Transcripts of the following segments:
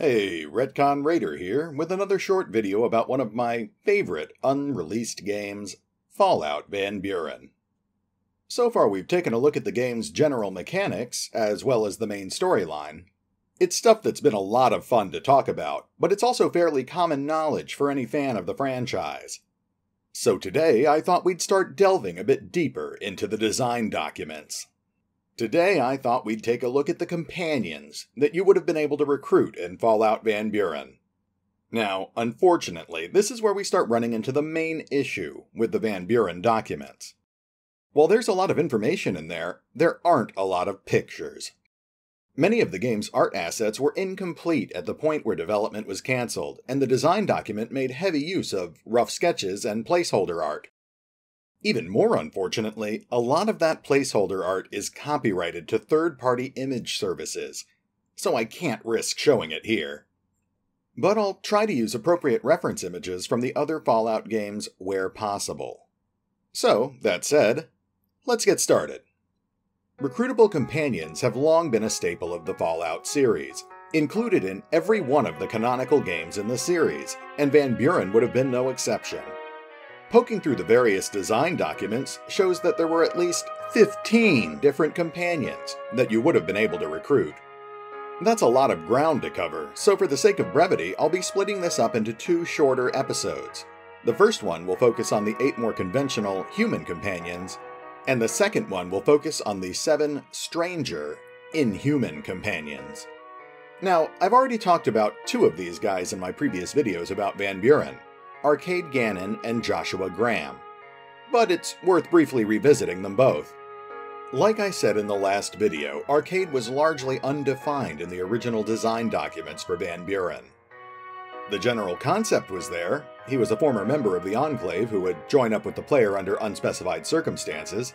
Hey, Retcon Raider here, with another short video about one of my favorite unreleased games, Fallout Van Buren. So far we've taken a look at the game's general mechanics, as well as the main storyline. It's stuff that's been a lot of fun to talk about, but it's also fairly common knowledge for any fan of the franchise. So today I thought we'd start delving a bit deeper into the design documents. Today, I thought we'd take a look at the companions that you would have been able to recruit in Fallout Van Buren. Now, unfortunately, this is where we start running into the main issue with the Van Buren documents. While there's a lot of information in there, there aren't a lot of pictures. Many of the game's art assets were incomplete at the point where development was cancelled, and the design document made heavy use of rough sketches and placeholder art. Even more unfortunately, a lot of that placeholder art is copyrighted to third party image services, so I can't risk showing it here. But I'll try to use appropriate reference images from the other Fallout games where possible. So, that said, let's get started. Recruitable companions have long been a staple of the Fallout series, included in every one of the canonical games in the series, and Van Buren would have been no exception. Poking through the various design documents shows that there were at least 15 different companions that you would have been able to recruit. That's a lot of ground to cover, so for the sake of brevity, I'll be splitting this up into two shorter episodes. The first one will focus on the eight more conventional human companions, and the second one will focus on the seven stranger, inhuman companions. Now, I've already talked about two of these guys in my previous videos about Van Buren, Arcade Gannon and Joshua Graham, but it's worth briefly revisiting them both. Like I said in the last video, Arcade was largely undefined in the original design documents for Van Buren. The general concept was there, he was a former member of the Enclave who would join up with the player under unspecified circumstances,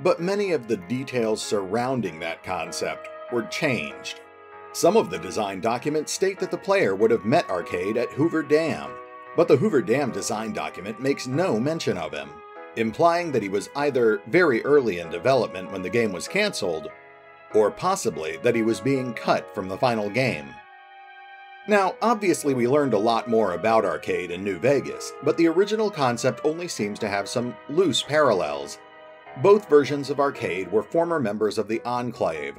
but many of the details surrounding that concept were changed. Some of the design documents state that the player would have met Arcade at Hoover Dam, but the Hoover Dam design document makes no mention of him, implying that he was either very early in development when the game was cancelled, or possibly that he was being cut from the final game. Now, obviously, we learned a lot more about Arcade in New Vegas, but the original concept only seems to have some loose parallels. Both versions of Arcade were former members of the Enclave,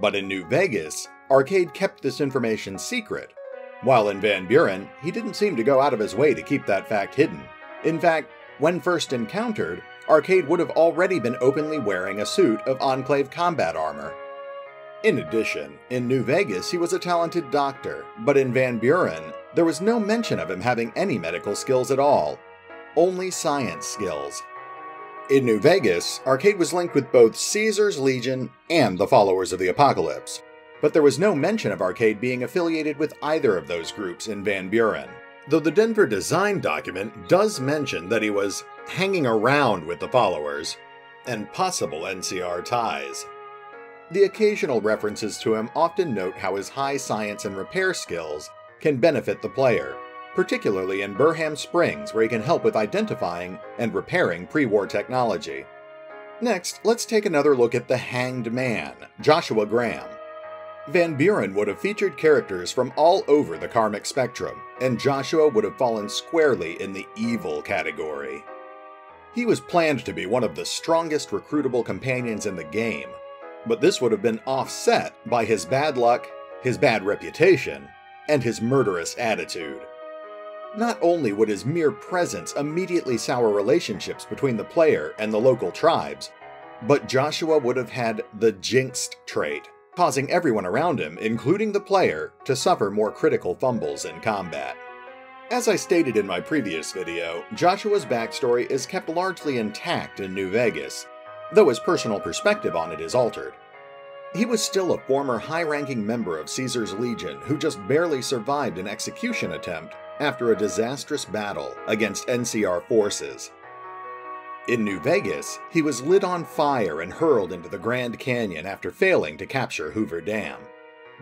but in New Vegas, Arcade kept this information secret, while in Van Buren, he didn't seem to go out of his way to keep that fact hidden. In fact, when first encountered, Arcade would have already been openly wearing a suit of Enclave combat armor. In addition, in New Vegas he was a talented doctor, but in Van Buren, there was no mention of him having any medical skills at all, only science skills. In New Vegas, Arcade was linked with both Caesar's Legion and the Followers of the Apocalypse, but there was no mention of Arcade being affiliated with either of those groups in Van Buren. Though the Denver design document does mention that he was hanging around with the followers and possible NCR ties. The occasional references to him often note how his high science and repair skills can benefit the player, particularly in Burham Springs, where he can help with identifying and repairing pre war technology. Next, let's take another look at the Hanged Man, Joshua Graham. Van Buren would have featured characters from all over the karmic spectrum, and Joshua would have fallen squarely in the evil category. He was planned to be one of the strongest recruitable companions in the game, but this would have been offset by his bad luck, his bad reputation, and his murderous attitude. Not only would his mere presence immediately sour relationships between the player and the local tribes, but Joshua would have had the jinxed trait, causing everyone around him, including the player, to suffer more critical fumbles in combat. As I stated in my previous video, Joshua's backstory is kept largely intact in New Vegas, though his personal perspective on it is altered. He was still a former high ranking member of Caesar's Legion who just barely survived an execution attempt after a disastrous battle against NCR forces. In New Vegas, he was lit on fire and hurled into the Grand Canyon after failing to capture Hoover Dam.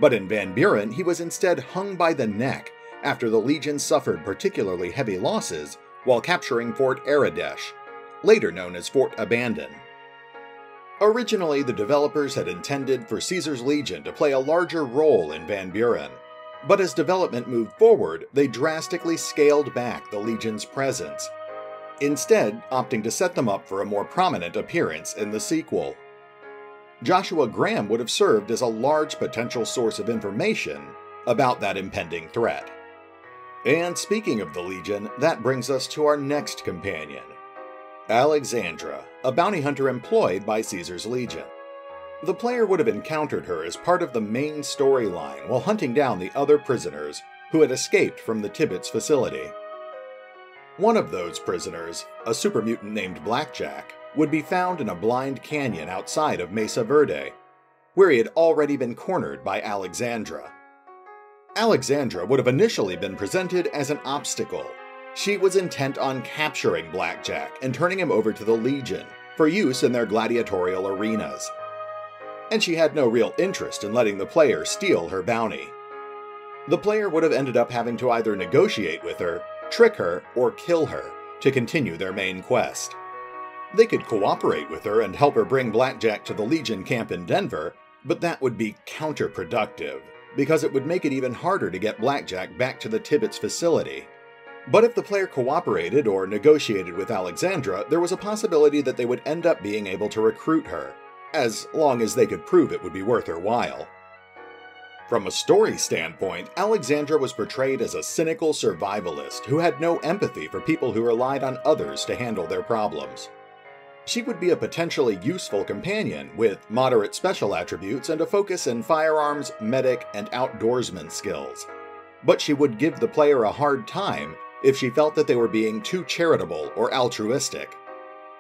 But in Van Buren, he was instead hung by the neck after the Legion suffered particularly heavy losses while capturing Fort Aradesh, later known as Fort Abandon. Originally, the developers had intended for Caesar's Legion to play a larger role in Van Buren, But as development moved forward, they drastically scaled back the Legion's presence, instead, opting to set them up for a more prominent appearance in the sequel. Joshua Graham would have served as a large potential source of information about that impending threat. And speaking of the Legion, that brings us to our next companion Alexandra, a bounty hunter employed by Caesar's Legion. The player would have encountered her as part of the main storyline while hunting down the other prisoners who had escaped from the Tibbets facility. One of those prisoners, a super mutant named Blackjack, would be found in a blind canyon outside of Mesa Verde, where he had already been cornered by Alexandra. Alexandra would have initially been presented as an obstacle. She was intent on capturing Blackjack and turning him over to the Legion for use in their gladiatorial arenas. And she had no real interest in letting the player steal her bounty. The player would have ended up having to either negotiate with her, trick her, or kill her to continue their main quest. They could cooperate with her and help her bring Blackjack to the Legion camp in Denver, but that would be counterproductive because it would make it even harder to get Blackjack back to the Tibbets facility. But if the player cooperated or negotiated with Alexandra, there was a possibility that they would end up being able to recruit her, as long as they could prove it would be worth her while. From a story standpoint, Alexandra was portrayed as a cynical survivalist who had no empathy for people who relied on others to handle their problems. She would be a potentially useful companion with moderate special attributes and a focus in firearms, medic, and outdoorsman skills. But she would give the player a hard time if she felt that they were being too charitable or altruistic.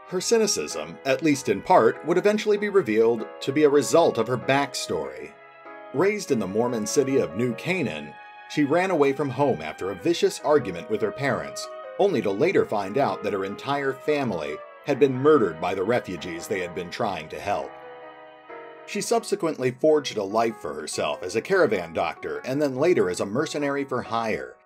Her cynicism, at least in part, would eventually be revealed to be a result of her backstory. Raised in the Mormon city of New Canaan, she ran away from home after a vicious argument with her parents, only to later find out that her entire family had been murdered by the refugees they had been trying to help. She subsequently forged a life for herself as a caravan doctor and then later as a mercenary for hire.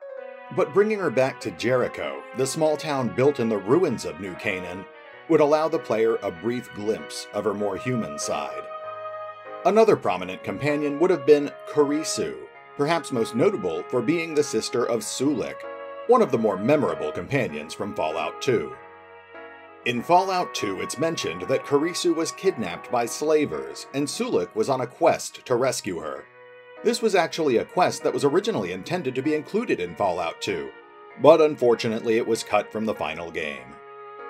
But bringing her back to Jericho, the small town built in the ruins of New Canaan, would allow the player a brief glimpse of her more human side. Another prominent companion would have been Kurisu, perhaps most notable for being the sister of Sulik, one of the more memorable companions from Fallout 2. In Fallout 2, it's mentioned that Kurisu was kidnapped by slavers, and Sulik was on a quest to rescue her. This was actually a quest that was originally intended to be included in Fallout 2, but unfortunately it was cut from the final game.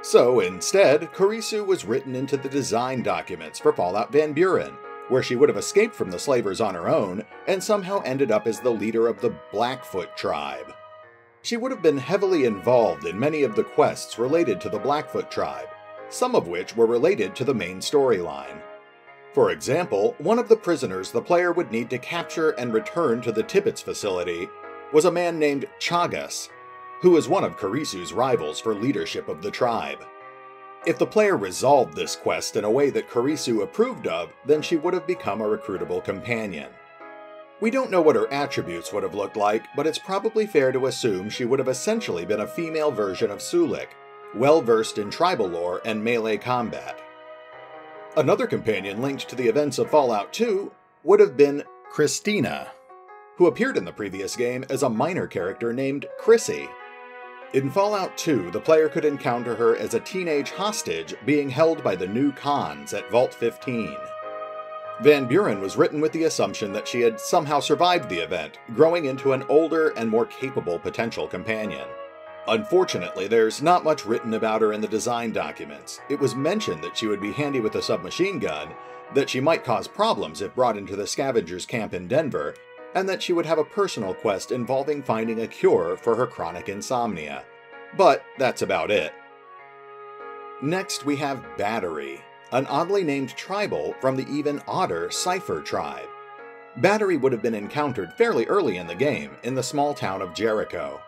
So instead, Kurisu was written into the design documents for Fallout Van Buren, where she would have escaped from the slavers on her own and somehow ended up as the leader of the Blackfoot tribe. She would have been heavily involved in many of the quests related to the Blackfoot tribe, some of which were related to the main storyline. For example, one of the prisoners the player would need to capture and return to the Tibbets facility was a man named Chagas, who was one of Kurisu's rivals for leadership of the tribe. If the player resolved this quest in a way that Kurisu approved of, then she would have become a recruitable companion. We don't know what her attributes would have looked like, but it's probably fair to assume she would have essentially been a female version of Sulik, well versed in tribal lore and melee combat. Another companion linked to the events of Fallout 2 would have been Christina, who appeared in the previous game as a minor character named Chrissy. In Fallout 2, the player could encounter her as a teenage hostage being held by the new cons at Vault 15. Van Buren was written with the assumption that she had somehow survived the event, growing into an older and more capable potential companion. Unfortunately, there's not much written about her in the design documents. It was mentioned that she would be handy with a submachine gun, that she might cause problems if brought into the scavengers camp in Denver, and that she would have a personal quest involving finding a cure for her chronic insomnia. But that's about it. Next, we have Battery, an oddly named tribal from the even odder Cypher tribe. Battery would have been encountered fairly early in the game in the small town of Jericho.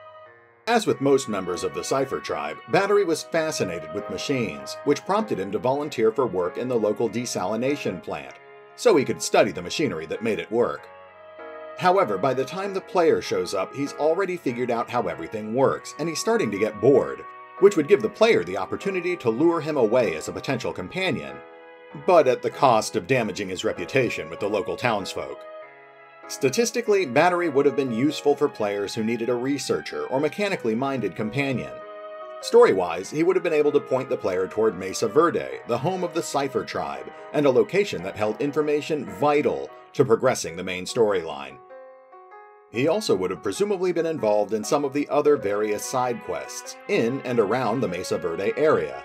As with most members of the Cypher tribe, Battery was fascinated with machines, which prompted him to volunteer for work in the local desalination plant, so he could study the machinery that made it work. However, by the time the player shows up, he's already figured out how everything works, and he's starting to get bored, which would give the player the opportunity to lure him away as a potential companion, but at the cost of damaging his reputation with the local townsfolk. Statistically, Battery would have been useful for players who needed a researcher or mechanically minded companion. Story wise, he would have been able to point the player toward Mesa Verde, the home of the Cypher tribe, and a location that held information vital to progressing the main storyline. He also would have presumably been involved in some of the other various side quests in and around the Mesa Verde area.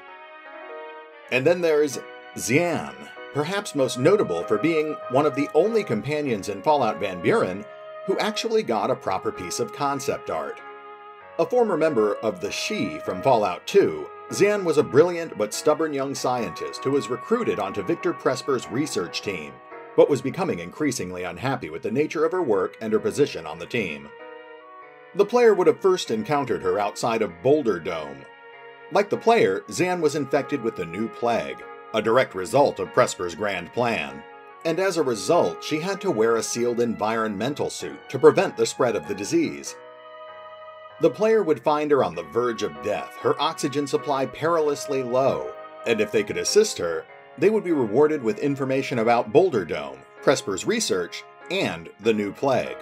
And then there's Xian, perhaps most notable for being one of the only companions in Fallout Van Buren who actually got a proper piece of concept art. A former member of the Shi from Fallout 2, Xian was a brilliant but stubborn young scientist who was recruited onto Victor Presper's research team, but was becoming increasingly unhappy with the nature of her work and her position on the team. The player would have first encountered her outside of Boulder Dome. Like the player, Xian was infected with the new plague, a direct result of Presper's grand plan. And as a result, she had to wear a sealed environmental suit to prevent the spread of the disease. The player would find her on the verge of death, her oxygen supply perilously low, and if they could assist her, they would be rewarded with information about Boulder Dome, Presper's research, and the new plague.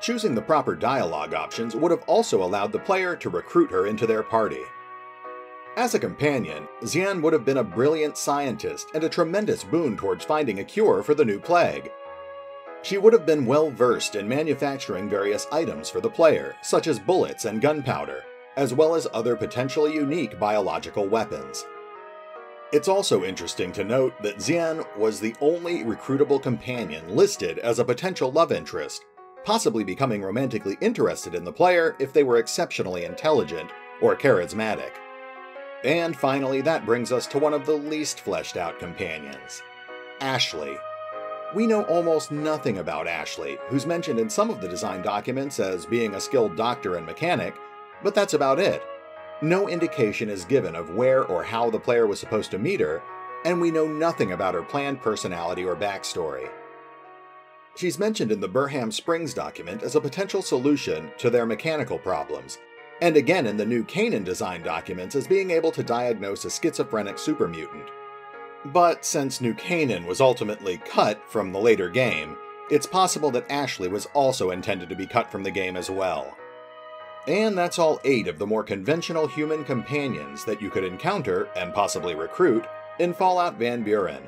Choosing the proper dialogue options would have also allowed the player to recruit her into their party. As a companion, Xian would have been a brilliant scientist and a tremendous boon towards finding a cure for the new plague, she would have been well versed in manufacturing various items for the player, such as bullets and gunpowder, as well as other potentially unique biological weapons. It's also interesting to note that Xian was the only recruitable companion listed as a potential love interest, possibly becoming romantically interested in the player if they were exceptionally intelligent or charismatic. And finally, that brings us to one of the least fleshed out companions Ashley, we know almost nothing about Ashley, who's mentioned in some of the design documents as being a skilled doctor and mechanic, but that's about it. No indication is given of where or how the player was supposed to meet her, and we know nothing about her planned personality or backstory. She's mentioned in the Burham Springs document as a potential solution to their mechanical problems, and again in the new Canaan design documents as being able to diagnose a schizophrenic supermutant. But since New Canaan was ultimately cut from the later game, it's possible that Ashley was also intended to be cut from the game as well. And that's all eight of the more conventional human companions that you could encounter, and possibly recruit, in Fallout Van Buren.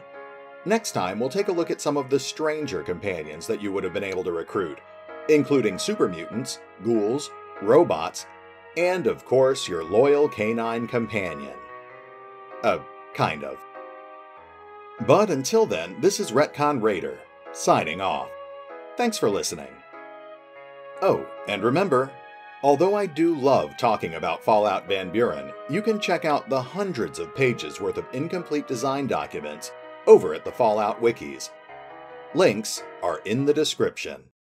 Next time, we'll take a look at some of the stranger companions that you would have been able to recruit, including super mutants, ghouls, robots, and of course, your loyal canine companion. Uh, kind of. But until then, this is Retcon Raider, signing off. Thanks for listening. Oh, and remember, although I do love talking about Fallout Van Buren, you can check out the hundreds of pages worth of incomplete design documents over at the Fallout Wikis. Links are in the description.